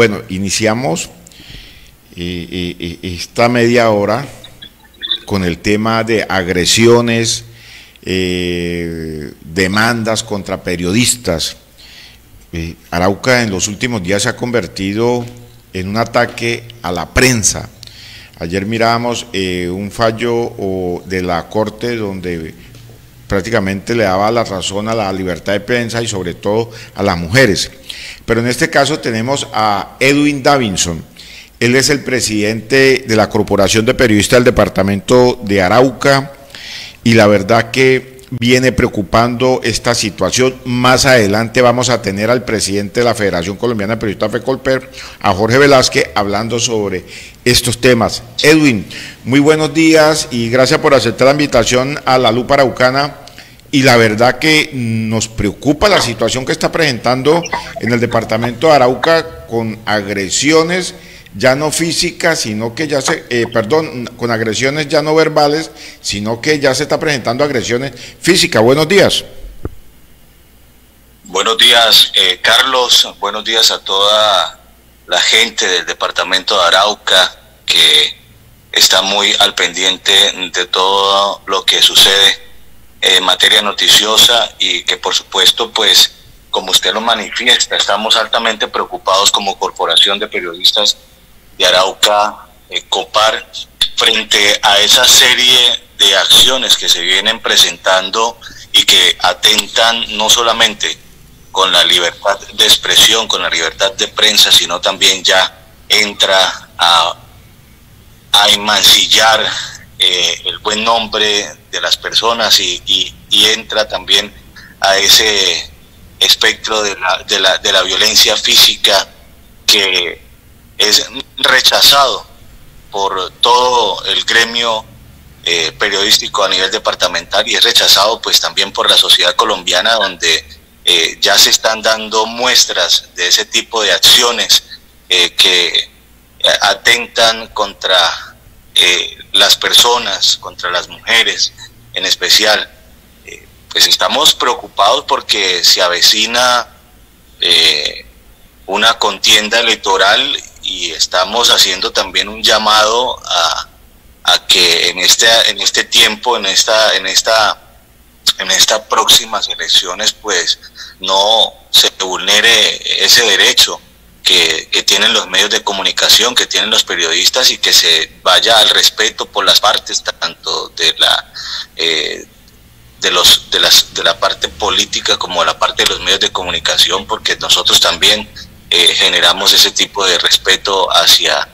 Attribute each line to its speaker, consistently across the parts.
Speaker 1: Bueno, iniciamos eh, eh, esta media hora con el tema de agresiones, demandas contra periodistas. Arauca en los últimos días se ha convertido en un ataque a la prensa. Ayer mirábamos un fallo de la Corte donde prácticamente le daba la razón a la libertad de prensa y sobre todo a las mujeres. Pero en este caso tenemos a Edwin Davinson. Él es el presidente de la Corporación de Periodistas del Departamento de Arauca y la verdad que viene preocupando esta situación. Más adelante vamos a tener al presidente de la Federación Colombiana de Periodistas FECOLPER, a Jorge Velázquez, hablando sobre estos temas. Edwin, muy buenos días y gracias por aceptar la invitación a la Lupa Araucana. Y la verdad que nos preocupa la situación que está presentando en el departamento de Arauca con agresiones ya no físicas, sino que ya se, eh, perdón, con agresiones ya no verbales, sino que ya se está presentando agresiones físicas. Buenos días.
Speaker 2: Buenos días, eh, Carlos. Buenos días a toda la gente del departamento de Arauca que está muy al pendiente de todo lo que sucede en materia noticiosa y que por supuesto, pues, como usted lo manifiesta, estamos altamente preocupados como corporación de periodistas de Arauca, eh, COPAR, frente a esa serie de acciones que se vienen presentando y que atentan no solamente con la libertad de expresión, con la libertad de prensa, sino también ya entra a, a emancillar eh, el buen nombre de las personas y, entra también a ese espectro de la, de, la, de la violencia física que es rechazado por todo el gremio eh, periodístico a nivel departamental y es rechazado pues también por la sociedad colombiana donde eh, ya se están dando muestras de ese tipo de acciones eh, que atentan contra las personas, contra las mujeres en especial. pues estamos preocupados porque se avecina una contienda electoral y estamos haciendo también un llamado a, a que en este, en este tiempo, en esta, en esta, en estas próximas elecciones, pues no se vulnere ese derecho que, tienen los medios de comunicación, que tienen los periodistas y que se vaya al respeto por las partes, tanto de la eh, de los de las de la parte política como de la parte de los medios de comunicación, porque nosotros también eh, generamos ese tipo de respeto hacia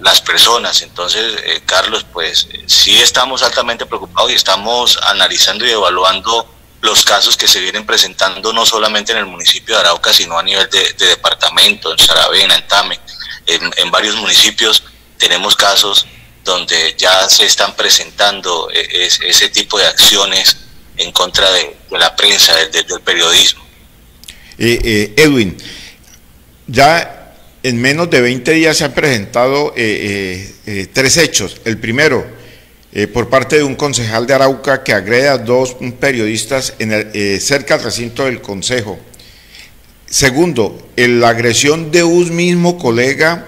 Speaker 2: las personas. Entonces, eh, Carlos, pues sí estamos altamente preocupados y estamos analizando y evaluando los casos que se vienen presentando no solamente en el municipio de Arauca, sino a nivel de, departamento, en Saravena, en Tame, en, varios municipios tenemos casos donde ya se están presentando eh, ese tipo de acciones en contra de, la prensa, del periodismo.
Speaker 1: Edwin, ya en menos de 20 días se han presentado eh, eh, eh, tres hechos. El primero, por parte de un concejal de Arauca que agrede a dos periodistas en el, cerca del recinto del Consejo. Segundo, la agresión de un mismo colega,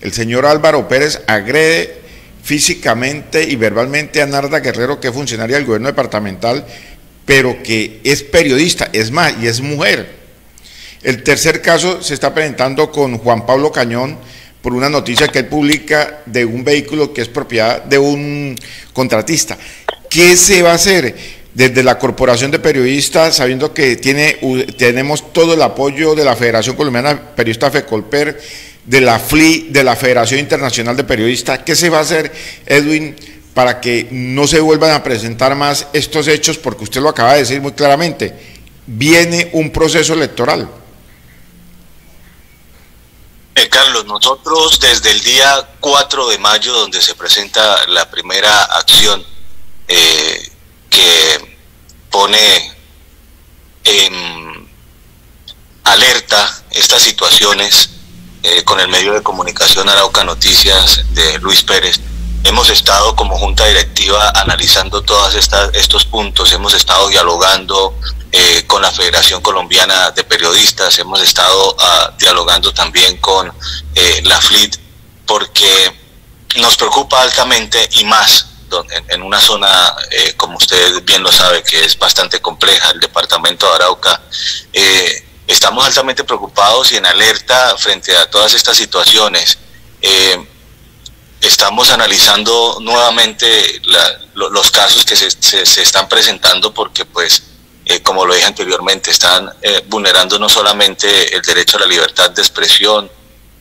Speaker 1: el señor Álvaro Pérez, agrede físicamente y verbalmente a Narda Guerrero, que es funcionaria del gobierno departamental, pero que es periodista, es más, y es mujer. El tercer caso se está presentando con Juan Pablo Cañón por una noticia que él publica de un vehículo que es propiedad de un contratista. ¿Qué se va a hacer desde la Corporación de Periodistas, sabiendo que tiene, tenemos todo el apoyo de la Federación Colombiana de Periodistas FECOLPER, de la FLI, de la Federación Internacional de Periodistas? ¿Qué se va a hacer, Edwin, para que no se vuelvan a presentar más estos hechos? Porque usted lo acaba de decir muy claramente, viene un proceso electoral.
Speaker 2: Eh, Carlos, nosotros desde el día 4 de mayo, donde se presenta la primera acción eh, que pone en alerta estas situaciones eh, con el medio de comunicación Arauca Noticias de Luis Pérez, hemos estado como junta directiva analizando todos estos puntos, hemos estado dialogando eh, con la Federación Colombiana de Periodistas, hemos estado ah, dialogando también con eh, la FLIT, porque nos preocupa altamente y más en, una zona, eh, como usted bien lo sabe, que es bastante compleja, el departamento de Arauca. estamos altamente preocupados y en alerta frente a todas estas situaciones estamos analizando nuevamente los casos que se, se, están presentando porque pues eh, como lo dije anteriormente, están eh, vulnerando no solamente el derecho a la libertad de expresión,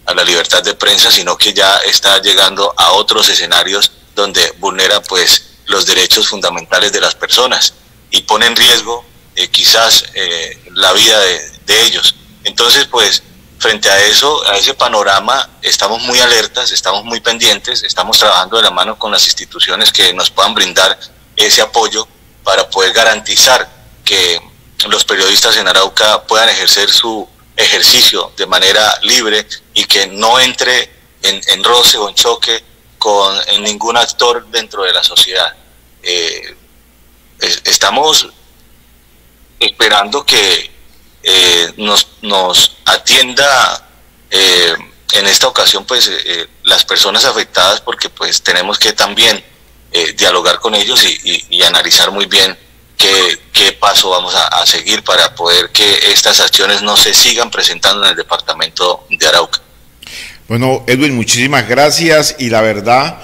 Speaker 2: a la libertad de prensa, sino que ya está llegando a otros escenarios donde vulnera pues los derechos fundamentales de las personas y pone en riesgo eh, quizás la vida de, de ellos. Entonces, pues, frente a eso, a ese panorama, estamos muy alertas, estamos muy pendientes, estamos trabajando de la mano con las instituciones que nos puedan brindar ese apoyo para poder garantizar que los periodistas en Arauca puedan ejercer su ejercicio de manera libre y que no entre en, roce o en choque con ningún actor dentro de la sociedad. Eh, estamos esperando que eh, nos, nos, atienda eh, en esta ocasión pues las personas afectadas porque pues tenemos que también dialogar con ellos y analizar muy bien qué, paso vamos a, seguir para poder que estas acciones no se sigan presentando en el departamento de Arauca.
Speaker 1: Bueno, Edwin, muchísimas gracias y la verdad,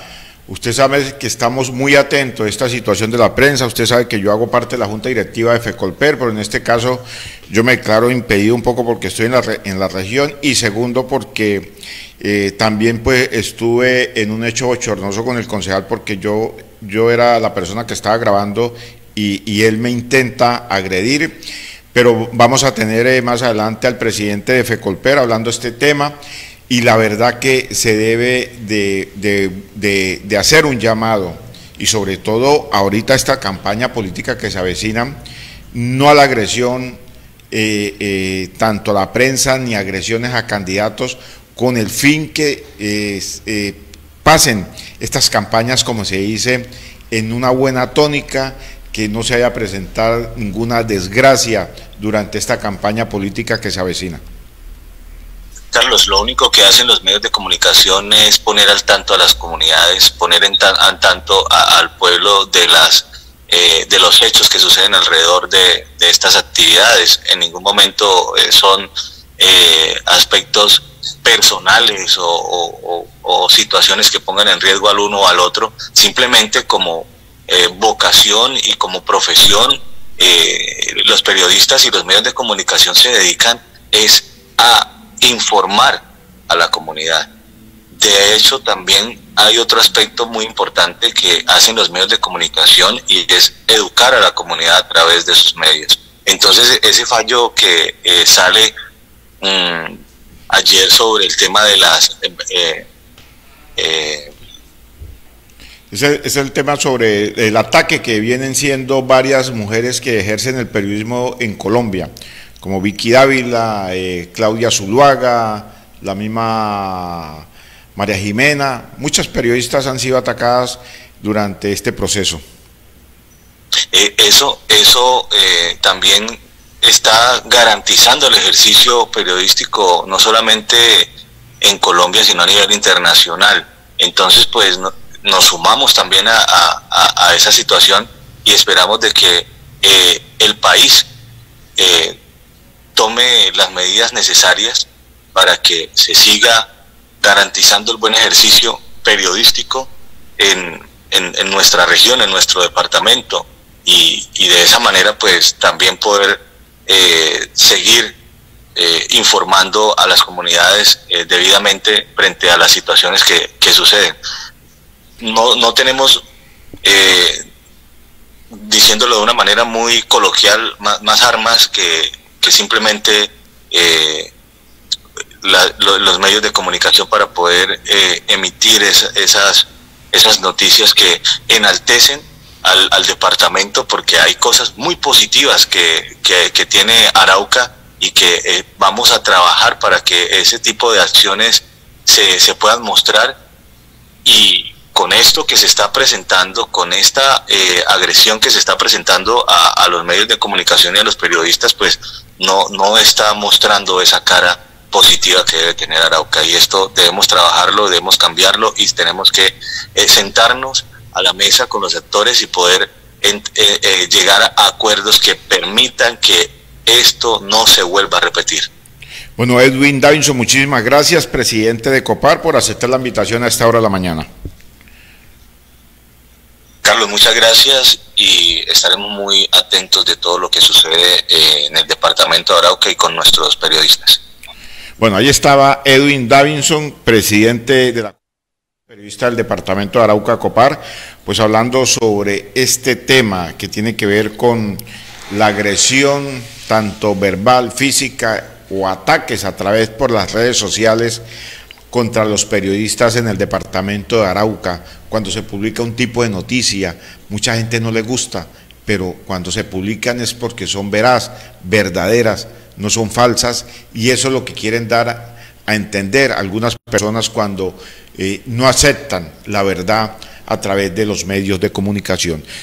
Speaker 1: usted sabe que estamos muy atentos a esta situación de la prensa, usted sabe que yo hago parte de la Junta Directiva de FECOLPER, pero en este caso yo me declaro impedido un poco porque estoy en la, en la región y segundo porque eh, también pues estuve en un hecho bochornoso con el concejal porque yo, yo era la persona que estaba grabando y, él me intenta agredir, pero vamos a tener eh, más adelante al presidente de FECOLPER hablando de este tema y la verdad que se debe de, hacer un llamado y sobre todo ahorita esta campaña política que se avecina, no a la agresión eh, eh, tanto a la prensa ni agresiones a candidatos con el fin que pasen estas campañas como se dice en una buena tónica que no se haya presentado ninguna desgracia durante esta campaña política que se avecina.
Speaker 2: Carlos, lo único que hacen los medios de comunicación es poner al tanto a las comunidades, poner en al tanto al pueblo de las eh, de los hechos que suceden alrededor de, estas actividades. En ningún momento eh, son eh, aspectos personales o situaciones que pongan en riesgo al uno o al otro, simplemente como vocación y como profesión, los periodistas y los medios de comunicación se dedican es a informar a la comunidad. De hecho, también hay otro aspecto muy importante que hacen los medios de comunicación y es educar a la comunidad a través de sus medios. Entonces, ese fallo que eh, sale mm, ayer sobre el tema de las
Speaker 1: ese es el tema sobre el ataque que vienen siendo varias mujeres que ejercen el periodismo en Colombia, como Vicky Dávila, eh, Claudia Zuluaga, la misma María Jimena. Muchas periodistas han sido atacadas durante este proceso.
Speaker 2: Eh, eso eso eh, también está garantizando el ejercicio periodístico no solamente en Colombia, sino a nivel internacional. Entonces, pues no, nos sumamos también a, esa situación y esperamos de que el país tome las medidas necesarias para que se siga garantizando el buen ejercicio periodístico en, nuestra región, en nuestro departamento. Y, de esa manera pues también poder eh, seguir informando a las comunidades debidamente frente a las situaciones que, que suceden. No, no tenemos, eh, diciéndolo de una manera muy coloquial, más, armas que, simplemente eh, los medios de comunicación para poder eh, emitir esas, esas noticias que enaltecen al, departamento porque hay cosas muy positivas que, que, tiene Arauca y que vamos a trabajar para que ese tipo de acciones se, se puedan mostrar. Y con esto que se está presentando, con esta eh, agresión que se está presentando a, a, los medios de comunicación y a los periodistas, pues no, no está mostrando esa cara positiva que debe tener Arauca. Y esto debemos trabajarlo, debemos cambiarlo y tenemos que eh, sentarnos a la mesa con los sectores y poder eh, eh, llegar a acuerdos que permitan que esto no se vuelva a repetir.
Speaker 1: Bueno, Edwin Davinson, muchísimas gracias, presidente de COPAR, por aceptar la invitación a esta hora de la mañana.
Speaker 2: Carlos, muchas gracias y estaremos muy atentos de todo lo que sucede en el departamento de Arauca y con nuestros periodistas.
Speaker 1: Bueno, ahí estaba Edwin Davinson, presidente de la periodista del departamento de Arauca Copar, pues hablando sobre este tema que tiene que ver con la agresión tanto verbal, física o ataques a través por las redes sociales contra los periodistas en el departamento de Arauca. Cuando se publica un tipo de noticia, mucha gente no le gusta, pero cuando se publican es porque son veraz, verdaderas, no son falsas, y eso es lo que quieren dar a entender algunas personas cuando eh, no aceptan la verdad a través de los medios de comunicación.